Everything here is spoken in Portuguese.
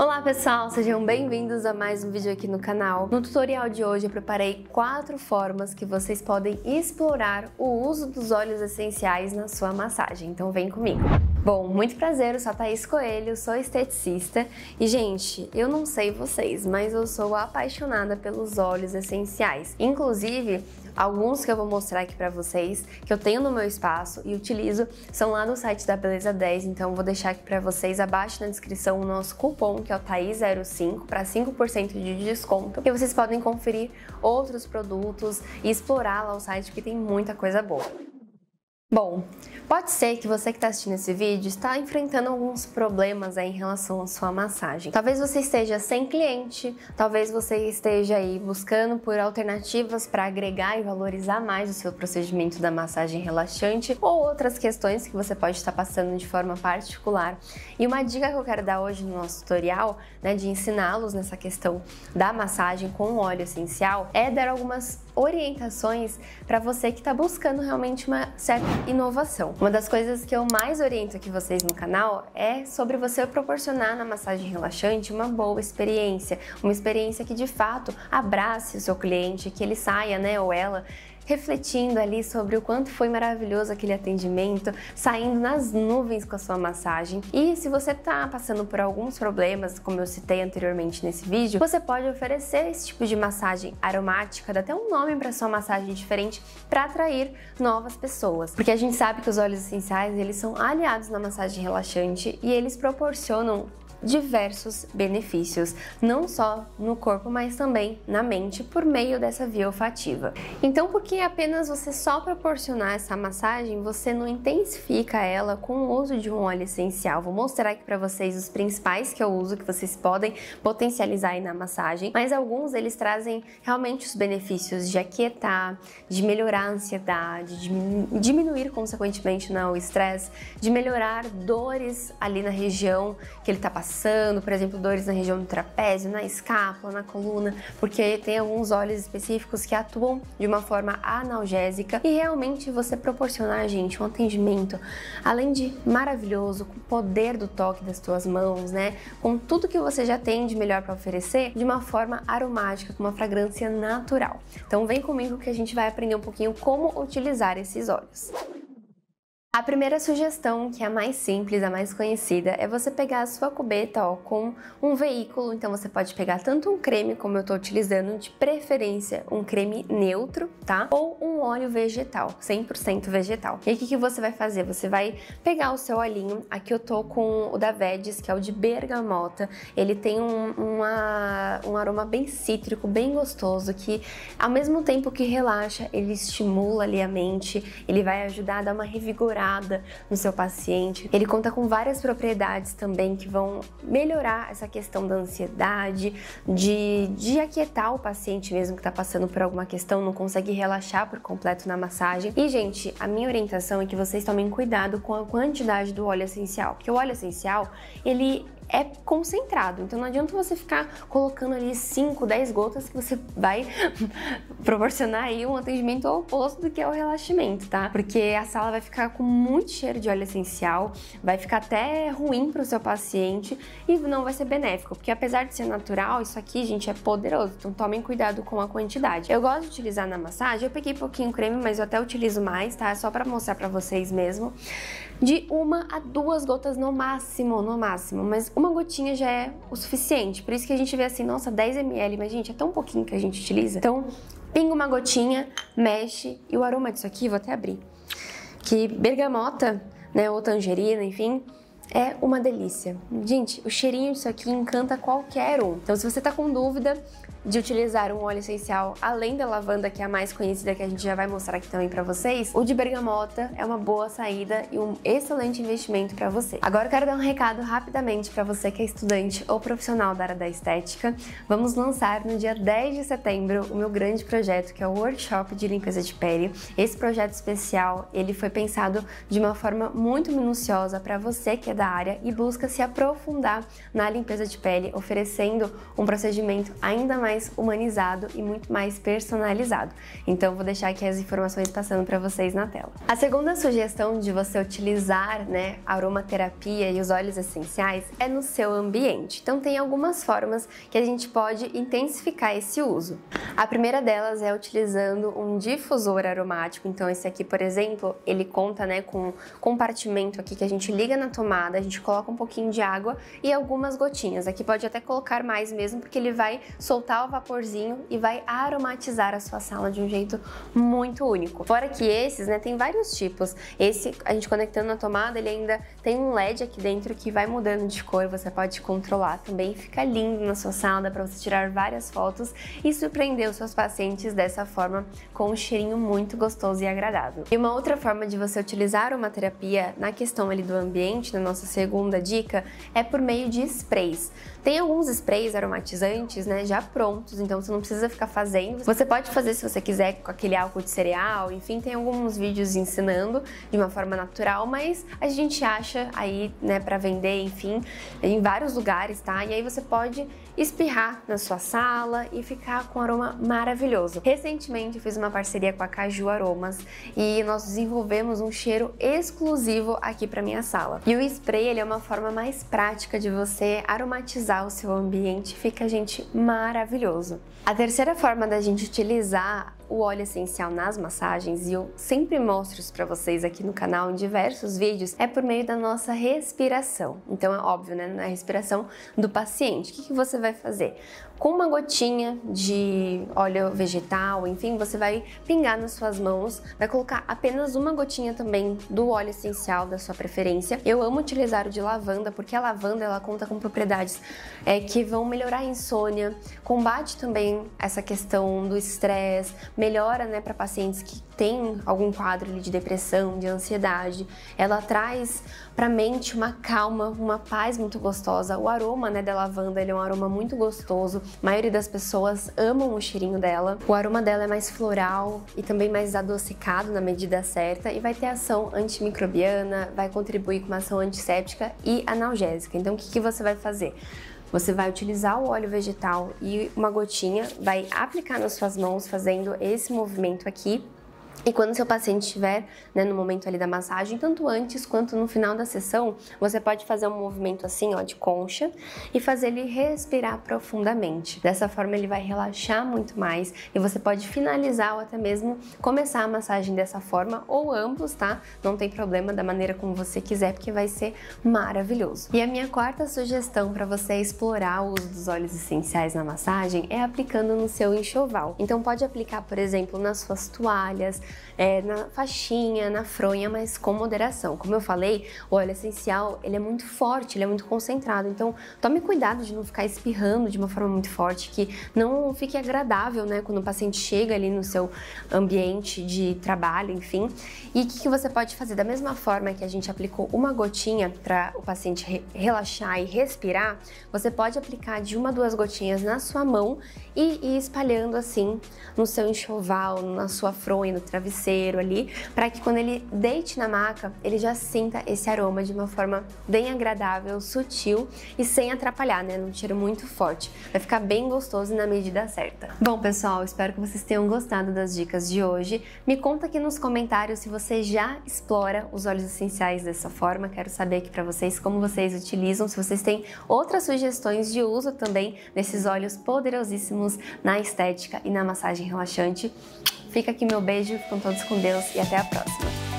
Olá pessoal, sejam bem-vindos a mais um vídeo aqui no canal. No tutorial de hoje eu preparei quatro formas que vocês podem explorar o uso dos óleos essenciais na sua massagem, então vem comigo. Bom, muito prazer, eu sou a Thaís Coelho, sou esteticista e, gente, eu não sei vocês, mas eu sou apaixonada pelos óleos essenciais. Inclusive, Alguns que eu vou mostrar aqui para vocês, que eu tenho no meu espaço e utilizo, são lá no site da Beleza 10, então vou deixar aqui para vocês abaixo na descrição o nosso cupom, que é o TAIS05, para 5% de desconto. E vocês podem conferir outros produtos e explorar lá o site, porque tem muita coisa boa. Bom, pode ser que você que está assistindo esse vídeo está enfrentando alguns problemas aí em relação à sua massagem. Talvez você esteja sem cliente, talvez você esteja aí buscando por alternativas para agregar e valorizar mais o seu procedimento da massagem relaxante ou outras questões que você pode estar passando de forma particular. E uma dica que eu quero dar hoje no nosso tutorial, né, de ensiná-los nessa questão da massagem com óleo essencial, é dar algumas orientações para você que está buscando realmente uma certa inovação. Uma das coisas que eu mais oriento aqui vocês no canal é sobre você proporcionar na massagem relaxante uma boa experiência, uma experiência que de fato abrace o seu cliente, que ele saia, né, ou ela refletindo ali sobre o quanto foi maravilhoso aquele atendimento, saindo nas nuvens com a sua massagem. E se você está passando por alguns problemas, como eu citei anteriormente nesse vídeo, você pode oferecer esse tipo de massagem aromática, dá até um nome para sua massagem diferente para atrair novas pessoas. Porque a gente sabe que os óleos essenciais, eles são aliados na massagem relaxante e eles proporcionam diversos benefícios, não só no corpo, mas também na mente por meio dessa via olfativa. Então, por que apenas você só proporcionar essa massagem, você não intensifica ela com o uso de um óleo essencial? Vou mostrar aqui para vocês os principais que eu uso, que vocês podem potencializar aí na massagem, mas alguns eles trazem realmente os benefícios de aquietar, de melhorar a ansiedade, de diminuir consequentemente não, o estresse, de melhorar dores ali na região que ele está passando passando, por exemplo, dores na região do trapézio, na escápula, na coluna, porque tem alguns óleos específicos que atuam de uma forma analgésica e realmente você proporcionar, gente, um atendimento, além de maravilhoso, com o poder do toque das tuas mãos, né? Com tudo que você já tem de melhor para oferecer, de uma forma aromática, com uma fragrância natural. Então vem comigo que a gente vai aprender um pouquinho como utilizar esses óleos. A primeira sugestão, que é a mais simples, a mais conhecida, é você pegar a sua cubeta ó, com um veículo. Então você pode pegar tanto um creme, como eu estou utilizando, de preferência um creme neutro, tá? Ou um óleo vegetal, 100% vegetal. E aí o que, que você vai fazer? Você vai pegar o seu olhinho, aqui eu tô com o da Vedes, que é o de bergamota. Ele tem um, uma, um aroma bem cítrico, bem gostoso, que ao mesmo tempo que relaxa, ele estimula ali a mente, ele vai ajudar a dar uma revigorada no seu paciente. Ele conta com várias propriedades também que vão melhorar essa questão da ansiedade, de, de aquietar o paciente mesmo que está passando por alguma questão, não consegue relaxar por completo na massagem. E, gente, a minha orientação é que vocês tomem cuidado com a quantidade do óleo essencial, porque o óleo essencial, ele é concentrado. Então não adianta você ficar colocando ali 5, 10 gotas que você vai proporcionar aí um atendimento oposto do que é o relaxamento, tá? Porque a sala vai ficar com muito cheiro de óleo essencial, vai ficar até ruim para o seu paciente e não vai ser benéfico, porque apesar de ser natural, isso aqui, gente, é poderoso. Então tomem cuidado com a quantidade. Eu gosto de utilizar na massagem, eu peguei pouquinho creme, mas eu até utilizo mais, tá? Só para mostrar para vocês mesmo. De uma a duas gotas no máximo, no máximo, mas uma gotinha já é o suficiente. Por isso que a gente vê assim, nossa, 10 ml, mas gente, é tão pouquinho que a gente utiliza. Então, pinga uma gotinha, mexe, e o aroma disso aqui, vou até abrir, que bergamota, né, ou tangerina, enfim, é uma delícia. Gente, o cheirinho disso aqui encanta qualquer um. Então, se você tá com dúvida, de utilizar um óleo essencial além da lavanda, que é a mais conhecida que a gente já vai mostrar aqui também para vocês, o de bergamota é uma boa saída e um excelente investimento para você. Agora eu quero dar um recado rapidamente para você que é estudante ou profissional da área da estética. Vamos lançar no dia 10 de setembro o meu grande projeto, que é o workshop de limpeza de pele. Esse projeto especial, ele foi pensado de uma forma muito minuciosa para você que é da área e busca se aprofundar na limpeza de pele, oferecendo um procedimento ainda mais mais humanizado e muito mais personalizado. Então vou deixar aqui as informações passando para vocês na tela. A segunda sugestão de você utilizar, né, aromaterapia e os óleos essenciais é no seu ambiente. Então tem algumas formas que a gente pode intensificar esse uso. A primeira delas é utilizando um difusor aromático. Então esse aqui, por exemplo, ele conta, né, com um compartimento aqui que a gente liga na tomada, a gente coloca um pouquinho de água e algumas gotinhas. Aqui pode até colocar mais mesmo, porque ele vai soltar o vaporzinho e vai aromatizar a sua sala de um jeito muito único. Fora que esses, né, tem vários tipos. Esse, a gente conectando na tomada, ele ainda tem um LED aqui dentro que vai mudando de cor, você pode controlar também. Fica lindo na sua sala, dá pra você tirar várias fotos e surpreender os seus pacientes dessa forma com um cheirinho muito gostoso e agradável. E uma outra forma de você utilizar uma terapia na questão ali do ambiente, na nossa segunda dica, é por meio de sprays. Tem alguns sprays aromatizantes, né, já prontos, então você não precisa ficar fazendo. Você pode fazer se você quiser com aquele álcool de cereal, enfim, tem alguns vídeos ensinando de uma forma natural, mas a gente acha aí, né, para vender, enfim, em vários lugares, tá? E aí você pode espirrar na sua sala e ficar com um aroma maravilhoso. Recentemente eu fiz uma parceria com a Caju Aromas e nós desenvolvemos um cheiro exclusivo aqui para minha sala. E o spray ele é uma forma mais prática de você aromatizar o seu ambiente, fica gente maravilhoso. A terceira forma da gente utilizar o óleo essencial nas massagens, e eu sempre mostro isso para vocês aqui no canal em diversos vídeos, é por meio da nossa respiração. Então é óbvio, né, na respiração do paciente. O que, que você vai fazer? Com uma gotinha de óleo vegetal, enfim, você vai pingar nas suas mãos, vai colocar apenas uma gotinha também do óleo essencial da sua preferência. Eu amo utilizar o de lavanda, porque a lavanda ela conta com propriedades é, que vão melhorar a insônia, combate também essa questão do estresse, melhora né, para pacientes que têm algum quadro de depressão, de ansiedade. Ela traz para a mente uma calma, uma paz muito gostosa. O aroma né, da lavanda ele é um aroma muito gostoso. A maioria das pessoas amam o cheirinho dela. O aroma dela é mais floral e também mais adocicado na medida certa e vai ter ação antimicrobiana, vai contribuir com uma ação antisséptica e analgésica. Então, o que, que você vai fazer? Você vai utilizar o óleo vegetal e uma gotinha, vai aplicar nas suas mãos fazendo esse movimento aqui e quando seu paciente estiver né, no momento ali da massagem, tanto antes quanto no final da sessão, você pode fazer um movimento assim, ó, de concha e fazer ele respirar profundamente. Dessa forma ele vai relaxar muito mais e você pode finalizar ou até mesmo começar a massagem dessa forma ou ambos, tá? Não tem problema da maneira como você quiser, porque vai ser maravilhoso. E a minha quarta sugestão para você explorar o uso dos óleos essenciais na massagem é aplicando no seu enxoval. Então pode aplicar, por exemplo, nas suas toalhas, é, na faixinha, na fronha, mas com moderação. Como eu falei, o óleo essencial ele é muito forte, ele é muito concentrado, então tome cuidado de não ficar espirrando de uma forma muito forte, que não fique agradável, né, quando o paciente chega ali no seu ambiente de trabalho, enfim. E o que, que você pode fazer? Da mesma forma que a gente aplicou uma gotinha para o paciente re relaxar e respirar, você pode aplicar de uma a duas gotinhas na sua mão e ir espalhando assim no seu enxoval, na sua fronha, no travesseiro ali, para que quando ele deite na maca, ele já sinta esse aroma de uma forma bem agradável, sutil e sem atrapalhar, né? Num cheiro muito forte. Vai ficar bem gostoso na medida certa. Bom, pessoal, espero que vocês tenham gostado das dicas de hoje. Me conta aqui nos comentários se você já explora os óleos essenciais dessa forma. Quero saber aqui para vocês como vocês utilizam, se vocês têm outras sugestões de uso também desses óleos poderosíssimos na estética e na massagem relaxante. Fica aqui meu beijo, ficam todos com Deus e até a próxima.